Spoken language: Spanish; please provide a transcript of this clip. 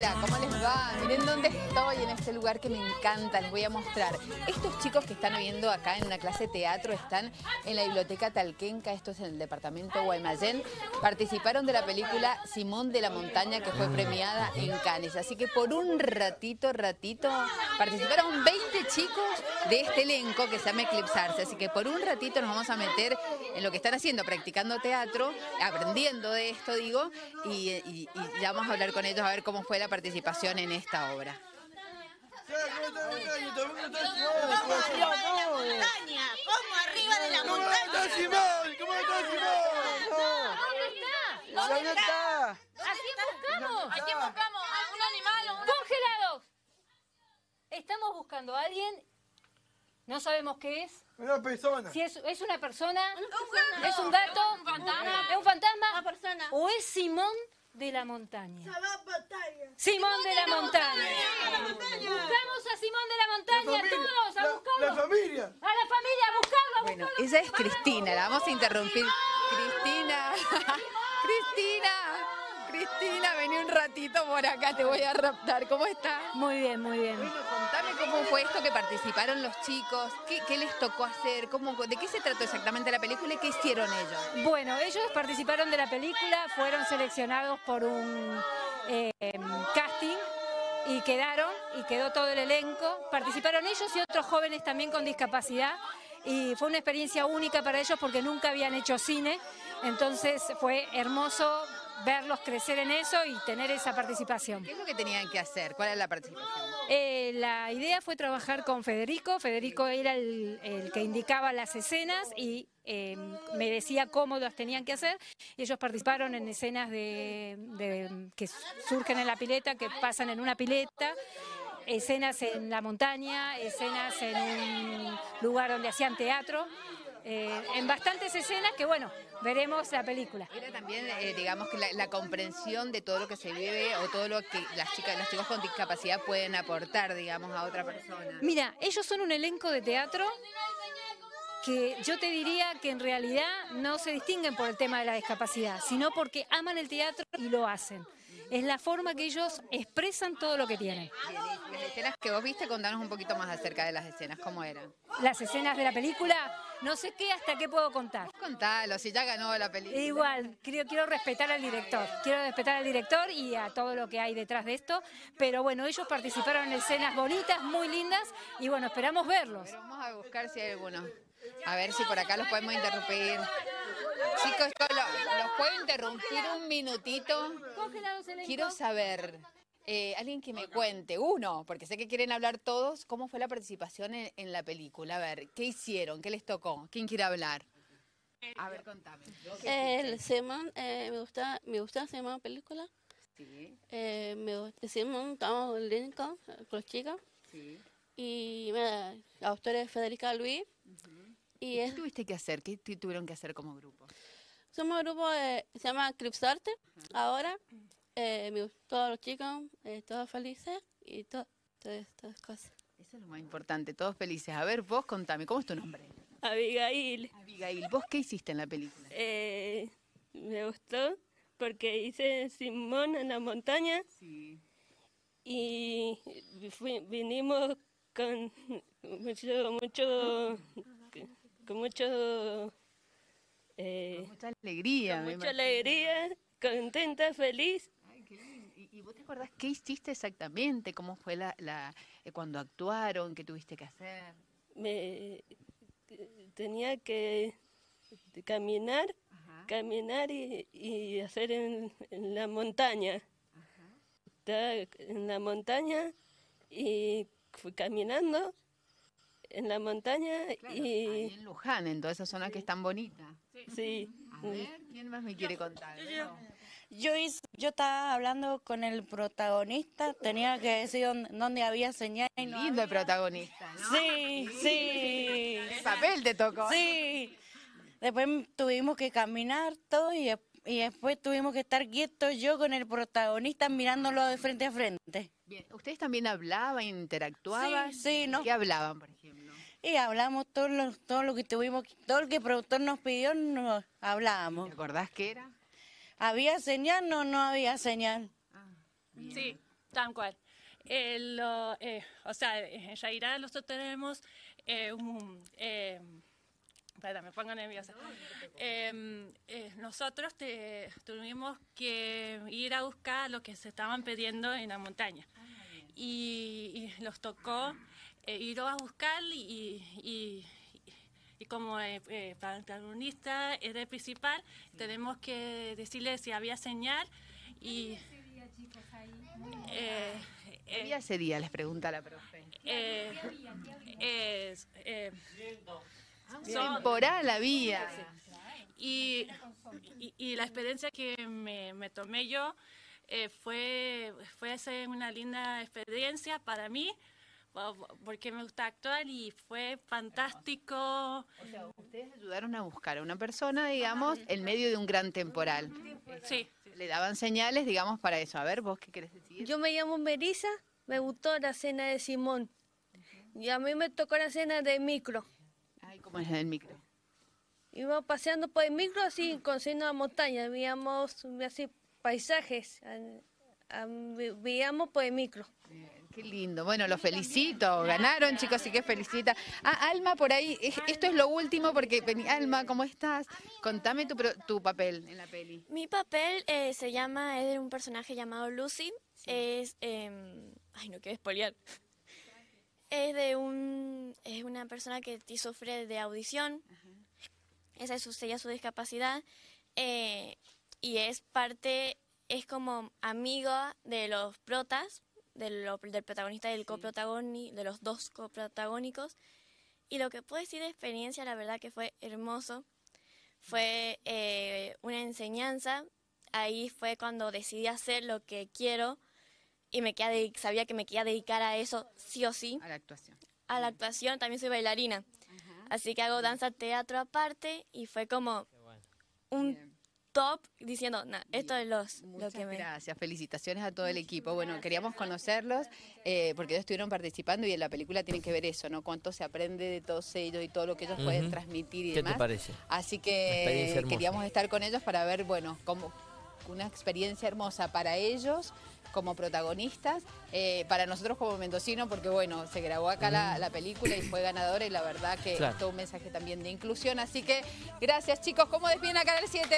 Hola, ¿cómo les va? Miren dónde estoy, en este lugar que me encanta, les voy a mostrar. Estos chicos que están viendo acá en una clase de teatro están en la biblioteca Talquenca, esto es en el departamento Guaymallén. Participaron de la película Simón de la Montaña que fue premiada en Cannes. Así que por un ratito, ratito, participaron 20 chicos de este elenco que se llama Eclipsarse. Así que por un ratito nos vamos a meter en lo que están haciendo, practicando teatro, aprendiendo de esto, digo, y, ya vamos a hablar con ellos a ver cómo fue la participación en esta obra. ¿Cómo arriba de la montaña? ¿Cómo arriba de la ¿Cómo montaña? está Simón? ¿Cómo está Simón? ¿Dónde está? ¿A quién buscamos? ¿A quién buscamos? ¿A un animal o una ¡Congelados! Estamos buscando a alguien, no sabemos qué es, Una persona. si es, es una persona, gato. es un gato, ¿Un fantasma? es un fantasma, Una persona. o es Simón de la montaña. Simón de la montaña. Buscamos a Simón de la montaña, todos, a La, la buscarlo. familia. A la familia, a buscarlo, a Bueno, buscarlo. ella es Cristina, la vamos a interrumpir. Cristina, Cristina, Cristina, vení un ratito por acá, te voy a raptar. ¿Cómo estás? Muy bien, muy bien. Bueno, contame cómo fue esto que participaron los chicos, qué, qué les tocó hacer, cómo, de qué se trató exactamente la película y qué hicieron ellos. Bueno, ellos participaron de la película, fueron seleccionados por un eh, casting y quedaron, y quedó todo el elenco. Participaron ellos y otros jóvenes también con discapacidad y fue una experiencia única para ellos porque nunca habían hecho cine, entonces fue hermoso verlos crecer en eso y tener esa participación. ¿Qué es lo que tenían que hacer? ¿Cuál era la participación? Eh, la idea fue trabajar con Federico. Federico era el, que indicaba las escenas y eh, me decía cómo las tenían que hacer. Ellos participaron en escenas de- que surgen en la pileta, que pasan en una pileta. Escenas en la montaña, escenas en un lugar donde hacían teatro, eh, en bastantes escenas que, bueno, veremos la película. Era también, eh, digamos, que la, la comprensión de todo lo que se vive o todo lo que las chicas, los chicos con discapacidad pueden aportar, digamos, a otra persona. Mira, ellos son un elenco de teatro que yo te diría que en realidad no se distinguen por el tema de la discapacidad, sino porque aman el teatro y lo hacen. Es la forma que ellos expresan todo lo que tienen. Las escenas que vos viste, contanos un poquito más acerca de las escenas, ¿cómo eran? Las escenas de la película, no sé qué hasta qué puedo contar. Contalo, si ya ganó la película. Igual, quiero, quiero respetar al director, quiero respetar al director y a todo lo que hay detrás de esto, pero bueno, ellos participaron en escenas bonitas, muy lindas y bueno, esperamos verlos. Pero vamos a buscar si hay alguno. A ver si por acá los podemos interrumpir. Chicos, los puedo interrumpir un minutito. Quiero saber, eh, alguien que me cuente, uno, porque sé que quieren hablar todos, ¿cómo fue la participación en, en la película? A ver, ¿qué hicieron? ¿Qué les tocó? ¿Quién quiere hablar? A ver, contame. El Simón, eh, me gusta, me gusta película. Sí, Eh, me gusta Simón, estamos en el eh, con los chicos. sí. Y la autora es Federica Luis. Y ¿Qué es, tuviste que hacer? ¿Qué tu- tuvieron que hacer como grupo? somos un grupo, de- se llama Eclipsarte. Ahora, eh, me gustó todos los chicos, eh, todos felices y to- todas estas cosas. Eso es lo más importante, todos felices. A ver, vos contame, ¿cómo es tu nombre? Abigail, Abigail, ¿vos qué hiciste en la película? eh, me gustó porque hice Simón en la montaña Sí. y fui- vinimos con mucho, mucho, con mucho, eh, Mucha alegría. con me mucha imagino. alegría, contenta, feliz. Ay, qué lindo. ¿Y, y vos te acordás qué hiciste exactamente? ¿Cómo fue la, la eh, cuando actuaron? ¿Qué tuviste que hacer? Me tenía que caminar, Ajá. caminar y, y hacer en, en la montaña. Estaba en la montaña y fui caminando en la montaña Claro, ahí y en Luján, en toda esa zona que es tan bonita. sí, A ver, ¿quién más me quiere contar? Yo, hice- yo estaba hablando con el protagonista, tenía que decir dónde, dónde había señal y no Lindo el protagonista, ¿no? Sí, sí, ¿Qué papel te tocó? sí. Después tuvimos que caminar todo y, y después tuvimos que estar quietos yo con el protagonista mirándolo de frente a frente. Bien, ¿ustedes también hablaban, interactuaban? Sí, sí, no. ¿Qué hablaban, por ejemplo? Y hablamos todo lo, todo lo que tuvimos, todo lo que el productor nos pidió, nos hablábamos. ¿Te acordás qué era? ¿Había señal? No, no había señal. Ah. Sí, Tal cual. Eh, lo, eh, o sea, en realidad nosotros tenemos eh, un... Eh, espera, me pongo nerviosa. Eh, eh, nosotros te- tuvimos que ir a buscar lo que se estaban pidiendo en la montaña. Y, y nos tocó eh, ir a buscar y, y- y como eh, eh, protagonista era el principal, tenemos que decirle si había señal y... eh, ¿Qué eh, día ese día? Les pregunta la profe. eh, eh, Temporal había. y, y- y la experiencia que me, me tomé yo eh, fue, fue hacer una linda experiencia para mí, porque me gusta actuar y fue fantástico. Ustedes ayudaron a buscar a una persona, digamos, en medio de un gran temporal. Sí. Le daban señales, digamos, para eso. A ver, ¿vos qué querés decir? Yo me llamo Melissa, me gustó la cena de Simón. Y a mí me tocó la cena de micro. Ay, ¿cómo es el micro? Íbamos paseando por el micro así, conociendo la montaña. Veíamos así paisajes. a- a- ve- veíamos por el micro. Qué lindo. Bueno, los felicito. Ganaron, chicos, así que felicita. Ah, Alma, por ahí, es- esto es lo último porque, Alma, ¿cómo estás? Contame tu, tu papel en la peli. Mi papel eh, se llama, es de un personaje llamado Lucy. Es, em, ay, no quiero spoilear. Es de un, es una persona que ti- sufre de audición. Esa es su, sería su discapacidad. eh, y es parte, es como amiga de los protas, de lo- del protagonista y del coprotagoni- de los dos coprotagónicos. Y lo que puedo decir de experiencia, la verdad que fue hermoso. Fue eh, una enseñanza. Ahí fue cuando decidí hacer lo que quiero y me quedé, sabía que me quería dedicar a eso sí o sí. A la actuación. A la actuación, también soy bailarina. Así que hago danza teatro aparte y fue como un top diciendo, no, esto es los, lo Muchas que me... gracias, felicitaciones a todo el equipo. Bueno, queríamos conocerlos eh, porque ellos estuvieron participando y en la película tienen que ver eso, ¿no? Cuánto se aprende de todos ellos y todo lo que ellos pueden transmitir y ¿Qué te demás. parece? Así que queríamos estar con ellos para ver, bueno, como una experiencia hermosa para ellos como protagonistas, eh, para nosotros como mendocinos, porque bueno, se grabó acá la, la película y fue ganadora y la verdad que Claro. todo un mensaje también de inclusión. Así que gracias chicos, ¿cómo despiden a Canal 7?